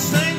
say